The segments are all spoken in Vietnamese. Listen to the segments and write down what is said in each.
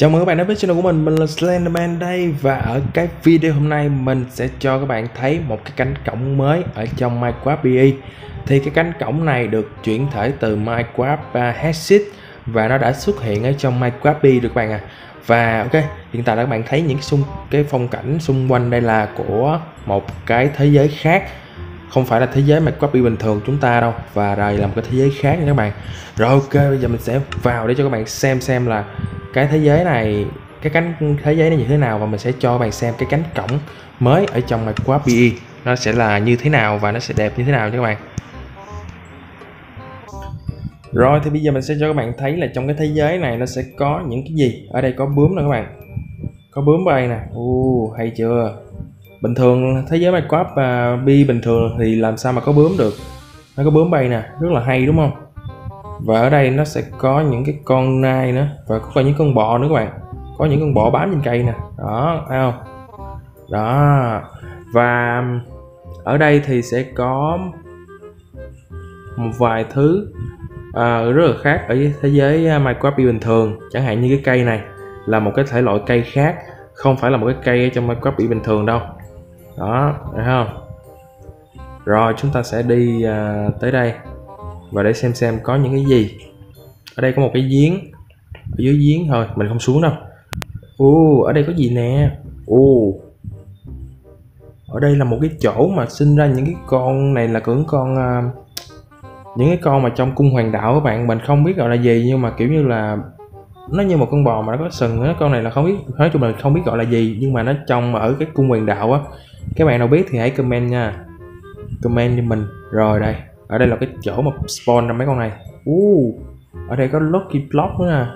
Chào mừng các bạn đến với channel của mình, mình là Slenderman đây. Và ở cái video hôm nay mình sẽ cho các bạn thấy một cái cánh cổng mới ở trong Minecraft PE Thì cái cánh cổng này được chuyển thể từ Minecraft à, Hexit Và nó đã xuất hiện ở trong Minecraft PE được các bạn à. Và ok, hiện tại là các bạn thấy những cái, xung, cái phong cảnh xung quanh đây là của một cái thế giới khác không phải là thế giới Minecraft bình thường chúng ta đâu. Và đây là một cái thế giới khác nha các bạn. Rồi, ok, bây giờ mình sẽ vào để cho các bạn xem xem là cái thế giới này, cái cánh thế giới này như thế nào và mình sẽ cho các bạn xem cái cánh cổng mới ở trong Minecraft PE nó sẽ là như thế nào và nó sẽ đẹp như thế nào nha các bạn. Rồi, thì bây giờ mình sẽ cho các bạn thấy là trong cái thế giới này nó sẽ có những cái gì? Ở đây có bướm nè các bạn. Có bướm bay nè. U hay chưa? Bình thường thế giới Minecraft và bi bình thường thì làm sao mà có bướm được? Nó có bướm bay nè rất là hay đúng không? Và ở đây nó sẽ có những cái con nai nữa và có những con bò nữa các bạn. Có những con bò bám trên cây nè. Đó thấy không? Đó. Và ở đây thì sẽ có một vài thứ à, rất là khác ở thế giới ờ, Minecraft bình thường. Chẳng hạn như cái cây này là một cái thể loại cây khác không phải là một cái cây ở trong Minecraft bình thường đâu đó thấy không? Rồi chúng ta sẽ đi à, tới đây và để xem xem có những cái gì. Ở đây có một cái giếng ở dưới giếng thôi mình không xuống đâu. U ở đây có gì nè? U ở đây là một cái chỗ mà sinh ra những cái con này là cưỡng con à, những cái con mà trong cung hoàng đạo các bạn. Mình không biết gọi là gì nhưng mà kiểu như là nó như một con bò mà nó có sừng á. Con này là không biết nói chung là không biết gọi là gì nhưng mà nó trong ở cái cung hoàng đạo á các bạn nào biết thì hãy comment nha. Comment cho mình. Rồi đây ở đây là cái chỗ mà spawn ra mấy con này. Uh, ở đây có lucky block nữa nè.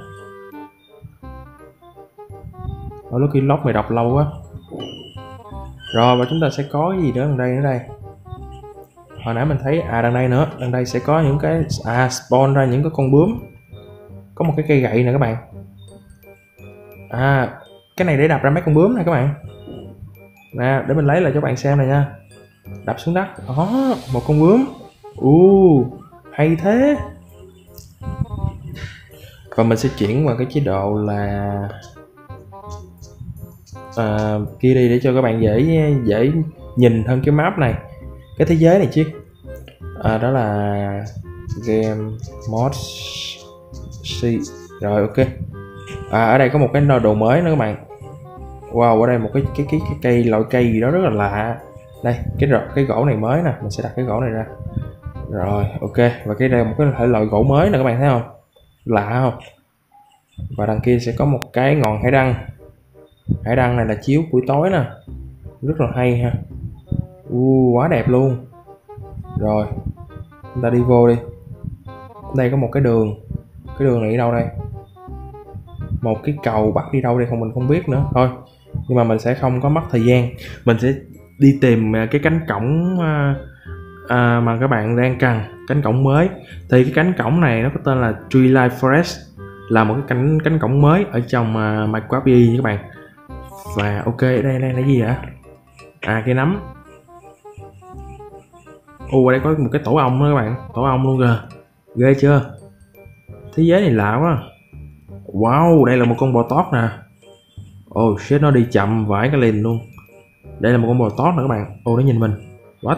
Ở lucky block mày đọc lâu quá. Rồi và chúng ta sẽ có cái gì nữa ở đây nữa đây. Hồi nãy mình thấy à đằng đây nữa. Đằng đây sẽ có những cái à spawn ra những cái con bướm. Có một cái cây gậy nè các bạn. À cái này để đập ra mấy con bướm này các bạn nè để mình lấy lại cho bạn xem này nha. Đập xuống đất. Đó một con bướm. U hay thế. Và mình sẽ chuyển qua cái chế độ là à, kia đi để cho các bạn dễ dễ nhìn hơn cái map này. Cái thế giới này chứ. À, đó là game mod c rồi ok. À, ở đây có một cái đồ mới nữa các bạn wow ở đây một cái cái cái, cái cây loại cây gì đó rất là lạ. Đây cái cái gỗ này mới nè mình sẽ đặt cái gỗ này ra. Rồi ok và cái đây một cái thể loại gỗ mới nè các bạn thấy không? Lạ không? Và đằng kia sẽ có một cái ngọn hải đăng. Hải đăng này là chiếu buổi tối nè. Rất là hay ha. U quá đẹp luôn. Rồi chúng ta đi vô đi. Đây có một cái đường. Cái đường này đi đâu đây? Một cái cầu bắt đi đâu đây không mình không biết nữa. Thôi nhưng mà mình sẽ không có mất thời gian. Mình sẽ đi tìm à, cái cánh cổng à, à, mà các bạn đang cần cánh cổng mới. Thì cái cánh cổng này nó có tên là Tree Life Forest là một cái cánh cánh cổng mới ở trong uh, Minecraft PE các bạn. Và ok đây đây là gì vậy? À cái nấm. Ô đây có một cái tổ ong đó các bạn. Tổ ong luôn kìa. Ghê chưa? Thế giới này lạ quá. Wow đây là một con bò tót nè oh shit, nó đi chậm vãi cái liền luôn. Đây là một con bò tót nè các bạn. Ô nó nhìn mình. What?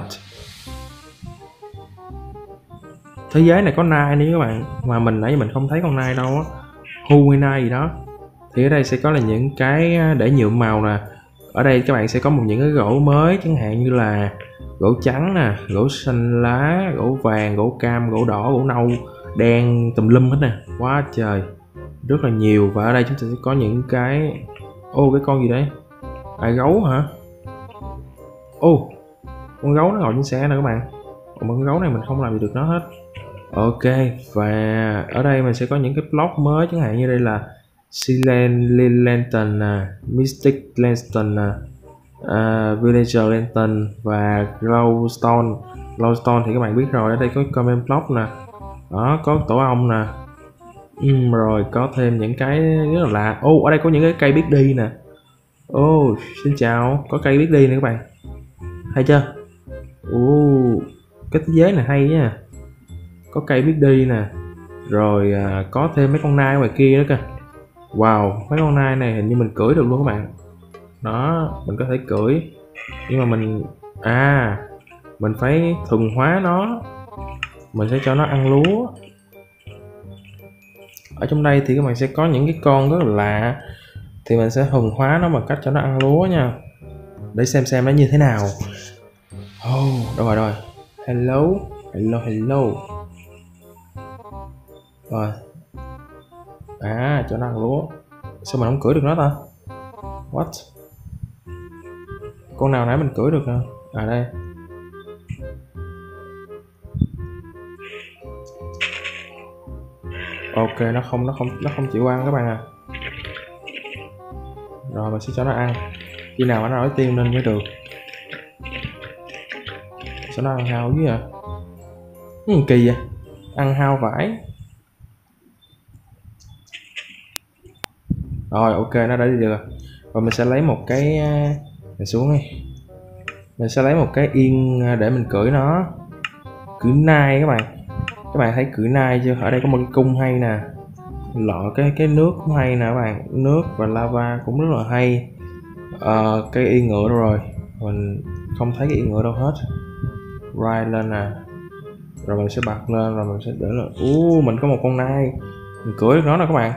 Thế giới này có nai nữa các bạn. Mà mình nãy mình không thấy con nai đâu á. Hu hay nai gì đó. Thì ở đây sẽ có là những cái à, để nhuộm màu nè. Ở đây các bạn sẽ có một những cái gỗ mới, chẳng hạn như là gỗ trắng nè, gỗ xanh lá, gỗ vàng, gỗ cam, gỗ đỏ, gỗ nâu, đen, tùm lum hết nè. Quá trời. Rất là nhiều. Và ở đây chúng ta sẽ có những cái ô cái con gì đấy à gấu hả? Ô con gấu nó ngồi trên xe nè các bạn. Còn con gấu này mình không làm gì được nó hết. Ok và ở đây mình sẽ có những cái block mới. Chẳng hạn như đây là Sealand Lantern nè Mystic Lantern nè uh, Villager Lantern và Glowstone. Glowstone thì các bạn biết rồi ở đây có comment block nè. Đó có tổ ong nè ừ, rồi có thêm những cái rất là lạ. Ô oh, ở đây có những cái cây biết đi nè. Ô oh, xin chào. Có cây biết đi nè các bạn. Hay chưa? Ô cái thế giới này hay nha có cây biết đi nè. Rồi à, có thêm mấy con nai ngoài kia nữa kìa. Wow mấy con nai này hình như mình cưỡi được luôn các bạn. Đó mình có thể cưỡi. Nhưng mà mình à mình phải thuần hóa nó. Mình sẽ cho nó ăn lúa ở trong đây thì các bạn sẽ có những cái con rất là lạ. Thì mình sẽ hùng hóa nó bằng cách cho nó ăn lúa nha. Để xem xem nó như thế nào. Oh đâu rồi rồi? Hello? Hello hello? Rồi. À cho nó ăn lúa. Sao mà không cưỡi được nó ta? What? Con nào nãy mình cưỡi được nè à đây. Ok nó không nó không nó không chịu ăn các bạn à. Rồi mình sẽ cho nó ăn. Khi nào nó nổi tim lên mới được. Sao nó ăn hao dữ vậy? Ừ, kỳ vậy? Ăn hao vải rồi ok nó đã đi được và mình sẽ lấy một cái à, mình xuống đi. Mình sẽ lấy một cái yên à, để mình cưỡi nó. Cưỡi nai các bạn các bạn thấy cưỡi nai chưa? Ở đây có một cái cung hay nè. Lọ cái cái nước cũng hay nè các bạn. Nước và lava cũng rất là hay. À, cái yên ngựa đâu rồi? Mình không thấy cái yên ngựa đâu hết. Ride lên nè. Rồi mình sẽ bật lên rồi mình sẽ để lên. U mình có một con nai. Mình cưỡi nó nè các bạn.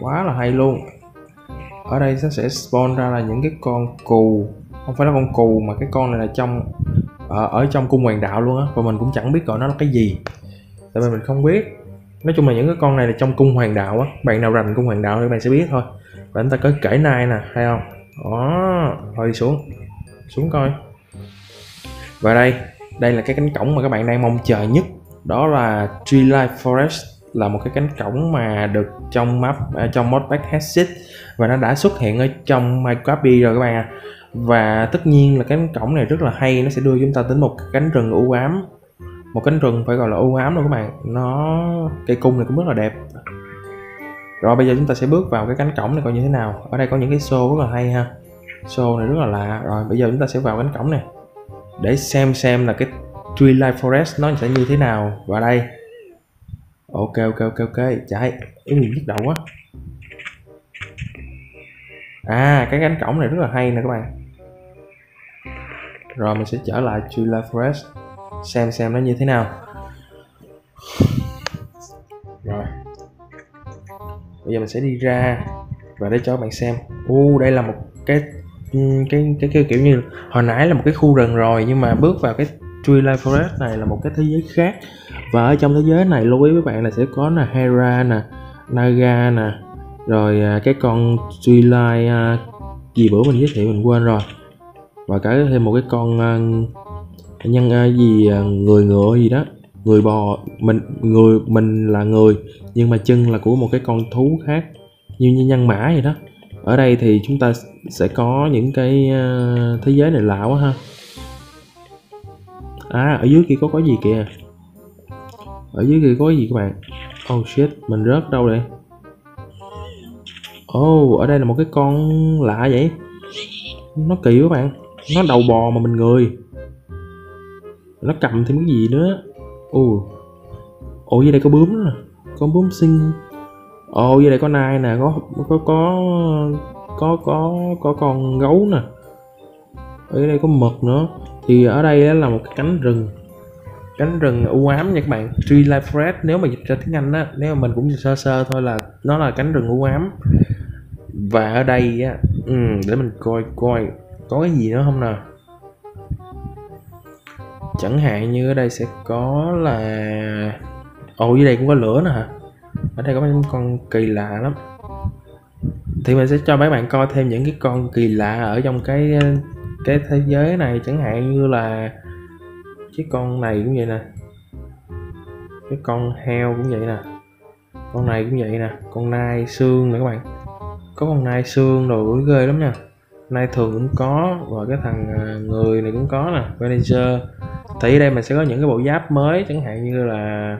Quá là hay luôn. Ở đây nó sẽ spawn ra là những cái con cù. Không phải là con cù mà cái con này là trong ở, ở trong cung hoàng đạo luôn á. Và mình cũng chẳng biết gọi nó là cái gì tại vì mình không biết. Nói chung là những cái con này là trong cung hoàng đạo á. Bạn nào rành cung hoàng đạo thì bạn sẽ biết thôi. Và chúng ta có kể nai nè hay không? Đó thôi đi xuống. Xuống coi. Và đây đây là cái cánh cổng mà các bạn đang mong chờ nhất. Đó là Tree Life Forest là một cái cánh cổng mà được trong map uh, trong modpack Hexit và nó đã xuất hiện ở trong Minecraft đi rồi các bạn à và tất nhiên là cái cánh cổng này rất là hay. Nó sẽ đưa chúng ta đến một cánh rừng u ám một cánh rừng phải gọi là u ám luôn các bạn. Nó cây cung này cũng rất là đẹp. Rồi bây giờ chúng ta sẽ bước vào cái cánh cổng này coi như thế nào. Ở đây có những cái xô rất là hay ha. Xô này rất là lạ. Rồi bây giờ chúng ta sẽ vào cánh cổng này. Để xem xem là cái Tree Life Forest nó sẽ như thế nào và đây. Ok ok ok ok. Chạy. Ừ, nhức đầu quá. À cái cánh cổng này rất là hay nè các bạn. Rồi mình sẽ trở lại Tree Life Forest xem xem nó như thế nào. Rồi. Bây giờ mình sẽ đi ra và để cho các bạn xem. U đây là một cái cái cái, cái kiểu như hồi nãy là một cái khu rừng rồi nhưng mà bước vào cái Tree Life Forest này là một cái thế giới khác. Và ở trong thế giới này lưu ý với bạn là sẽ có là Hera nè Naga nè rồi à, cái con Tree Life uh, gì bữa mình giới thiệu mình quên rồi. Và cả thêm một cái con uh, nhân ờ, gì ờ, người ngựa gì đó, người bò, mình, người, mình là người, nhưng mà chân là của một cái con thú khác, như như nhân mã vậy đó. Ở đây thì chúng ta sẽ có những cái ờ, thế giới này lạ quá ha. À ở dưới kia có có gì kìa? Ở dưới kia có gì các bạn? Oh shit, mình rớt đâu đây oh ở đây là một cái con lạ vậy. Nó kỳ quá bạn. Nó đầu bò mà mình người nó cầm thêm cái gì nữa? Ồ. Ồ dưới đây có bướm nè có bướm xinh ồ dưới đây có nai nè có có có có có có con gấu nè. Ở đây có mực nữa. Thì ở đây là một cái cánh rừng. Cánh rừng u ám nha các bạn. Tree life forest nếu mà dịch ra tiếng anh á nếu mà mình cũng sơ sơ thôi là nó là cánh rừng u ám. Và ở đây á ừ, để mình coi coi có cái gì nữa không nào? Chẳng hạn như ở đây sẽ có là ồ, dưới đây cũng có lửa nè hả? Ở đây có mấy con kỳ lạ lắm. Thì mình sẽ cho mấy bạn coi thêm những cái con kỳ lạ ở trong cái cái thế giới này. Chẳng hạn như là cái con này cũng vậy nè. Cái con heo cũng vậy nè. Con này cũng vậy nè. Con nai xương nè các bạn. Có con nai xương đồ ghê lắm nha. Nai thường cũng có, và cái thằng à, người này cũng có nè. Manager tại ở đây mình sẽ có những cái bộ giáp mới chẳng hạn như là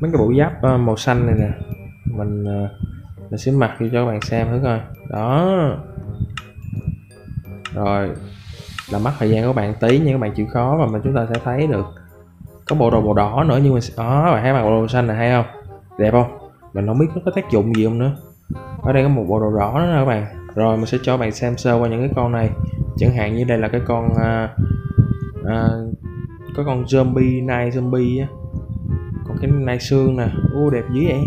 mấy cái bộ giáp ờ, màu xanh này nè. Mình ờ, mình sẽ mặc cho các bạn xem thử coi. Đó. Rồi là mất thời gian của bạn tí nhưng các bạn chịu khó và mình chúng ta sẽ thấy được. Có bộ đồ màu đỏ nữa nhưng mà đó bạn thấy mặc bộ đồ xanh này hay không? Đẹp không? Mình không biết nó có tác dụng gì không nữa. Ở đây có một bộ đồ đỏ nữa các bạn. Rồi mình sẽ cho bạn xem sơ qua những cái con này. Chẳng hạn như đây là cái con uh, uh, có con zombie night zombie á. Còn cái nai xương nè. Ô đẹp dữ vậy.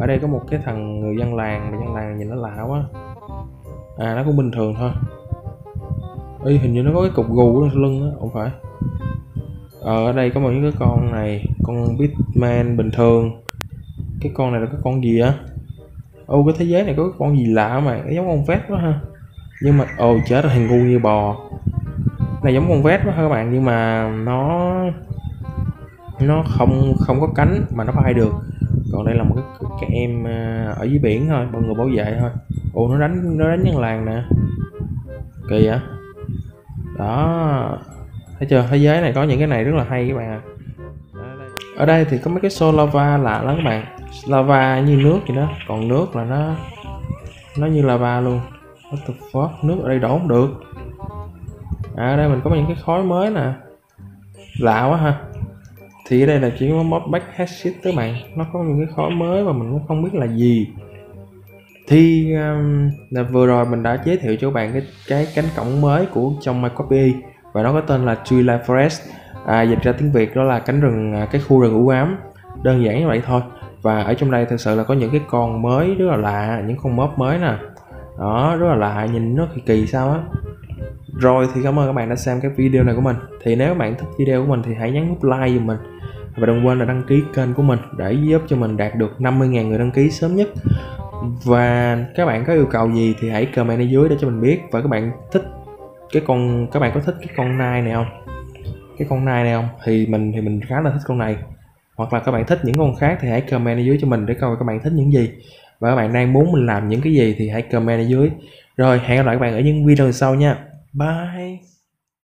Ở đây có một cái thằng người dân làng người dân làng nhìn nó lạ quá. À nó cũng bình thường thôi. Ê, hình như nó có cái cục gù ở lưng á không phải. Ờ, ở đây có một những cái con này con bitman bình thường. Cái con này là cái con gì á? Ô cái thế giới này có cái con gì lạ mà nó giống con vét quá ha. Nhưng mà ồ chết rồi hình ngu như bò này giống con vét quá các bạn nhưng mà nó nó không không có cánh mà nó bay được. Còn đây là một cái, cái em à, ở dưới biển thôi mọi người bảo vệ thôi. Ồ nó đánh nó đánh nhân làng nè. Kỳ vậy? Đó. Thấy chưa? Thế giới này có những cái này rất là hay các bạn ạ. Ở đây thì có mấy cái xô lava lạ lắm các bạn. Lava như nước vậy đó. Còn nước là nó nó như lava luôn. What the fuck? Nước ở đây đổ không được à ở đây mình có những cái khối mới nè. Lạ quá ha. Thì ở đây là chỉ có mod back hashit tới bạn nó có những cái khối mới mà mình cũng không biết là gì. Thì um, là vừa rồi mình đã giới thiệu cho các bạn cái cái cánh cổng mới của trong Minecraft và nó có tên là Tree Life Forest. À, dịch ra tiếng Việt đó là cánh rừng à, cái khu rừng u ám. Đơn giản như vậy thôi. Và ở trong đây thực sự là có những cái con mới rất là lạ những con mớp mới nè. Đó rất là lạ nhìn nó kỳ kỳ sao á rồi thì cảm ơn các bạn đã xem cái video này của mình. Thì nếu các bạn thích video của mình thì hãy nhấn nút like giùm mình. Và đừng quên là đăng ký kênh của mình để giúp cho mình đạt được 50.000 người đăng ký sớm nhất. Và các bạn có yêu cầu gì thì hãy comment ở dưới để cho mình biết. Và các bạn thích cái con, các bạn có thích cái con nai này không? Cái con nai này không? Thì mình thì mình khá là thích con này. Hoặc là các bạn thích những con khác thì hãy comment ở dưới cho mình để coi các bạn thích những gì. Và các bạn đang muốn mình làm những cái gì thì hãy comment ở dưới. Rồi, hẹn gặp lại các bạn ở những video sau nha. Bye